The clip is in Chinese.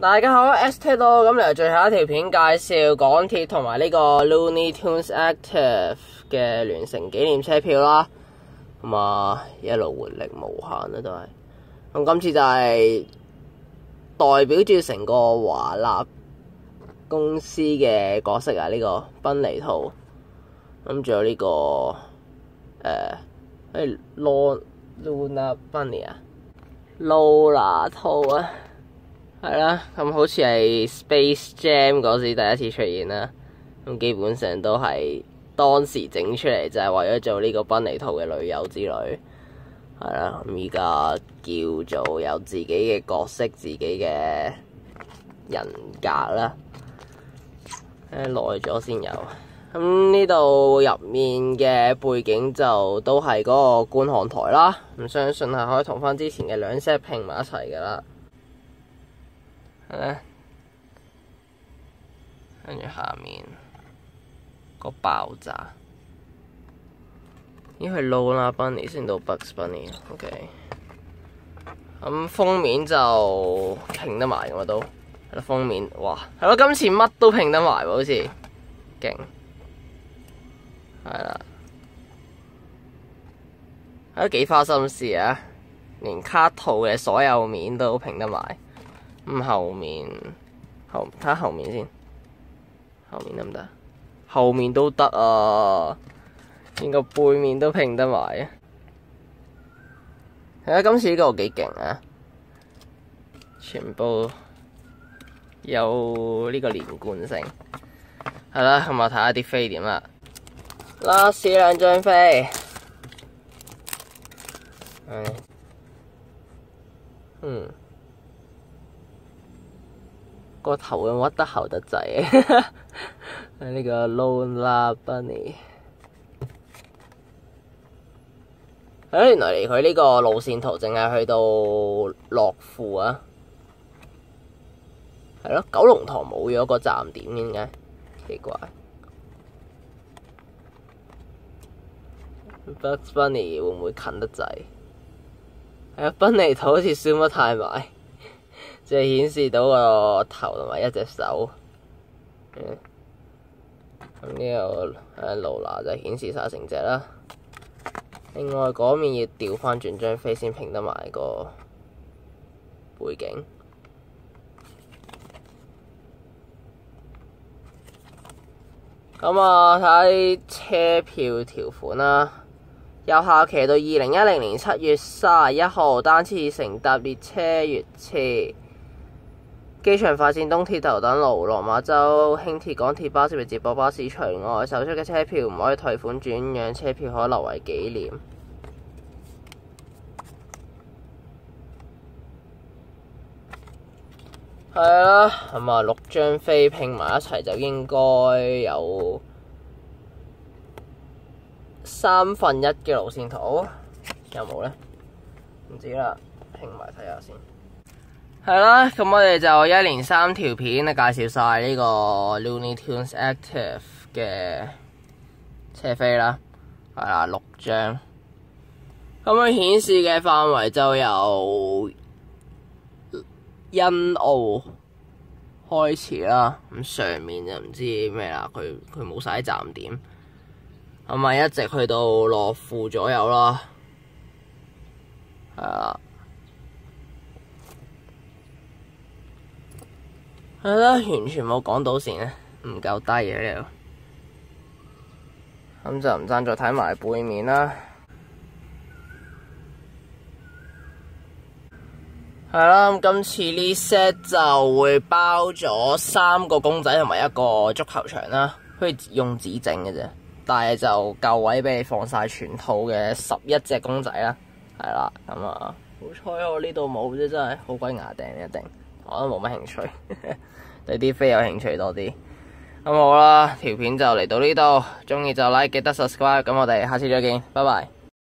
大家好，ST 咯，咁嚟最後一條片介紹港鐵同埋呢個 Looney Tunes Active 嘅聯乘紀念車票啦，咁啊一路活力無限啦都係，咁今次就係代表住成個華納公司嘅角色啊，呢、這個賓尼兔，咁仲有呢、這個誒，誒 Luna Bunny 啊，Lola 兔啊。係啦，咁好似係 Space Jam 嗰時第一次出現啦，咁基本上都係當時整出嚟就係為咗做呢個賓尼兔嘅女友之類，係啦，咁依家叫做有自己嘅角色、自己嘅人格啦，诶耐咗先有，咁呢度入面嘅背景就都係嗰個觀看台啦，唔相信係可以同翻之前嘅兩 set 拼埋一齊噶啦。咧，跟住下面個爆炸，因為 Lola Bunny 先到 Bugs Bunny，OK，咁封面就拼得埋㗎嘛都，係咯封面，哇，係咯今次乜都拼得埋喎，好似。勁，係啦，係都幾花心思啊，連卡套嘅所有面都拼得埋。咁後面后睇下後面先，後面得唔得？後面都得啊，連個背面都拼得埋啊！睇下今次呢個幾勁啊！全部有呢個連貫性，係啦，咁我睇下啲飛點啦。last 兩張飛，嗯。個頭又屈得厚得滯，呢個 Lola Bunny。原來嚟佢呢個路線圖淨係去到樂富啊，係咯，九龍塘冇咗個站點，點解？奇怪。Bugs Bunny 會唔會近得滯？係啊，賓尼兔好似算得太埋。即係顯示到個頭同埋一隻手，咁呢個誒露娜就顯示晒成隻啦。另外嗰面要調翻轉張飛先拼得埋個背景。咁啊，睇車票條款啦，有效期到二零一零年七月三十一號，單次乘搭列車月次。機場快線、東鐵頭等路、羅馬洲輕鐵、港鐵巴士未、接駁巴士除外，售出嘅車票唔可以退款轉讓，車票可留為紀念。係啊，咁啊六張飛拼埋一齊就應該有三分一嘅路線圖，有冇呢？唔知啦，拼埋睇下先。係啦，咁我哋就一連三條片啊，介紹晒呢個 Looney Tunes Active 嘅車飛啦，係啦，六張。咁樣顯示嘅範圍就由欣澳開始啦，咁上面就唔知咩啦，佢佢冇晒站點，咁咪一直去到樂富左右啦，係啦。系啦，完全冇講到線咧，唔夠低嘅呢度。咁就唔爭再睇埋背面啦。係啦，咁今次呢 set 就會包咗三個公仔同埋一個足球場啦，可以用紙整嘅啫，但係就夠位俾你放晒全套嘅十一隻公仔啦。係啦，咁啊，好彩我呢度冇啫，真係好鬼牙頂一定。我都冇乜興趣，對啲飛有興趣多啲。咁好啦，條片就嚟到呢度，鍾意就 like，記得 subscribe。咁我哋下次再見，拜拜。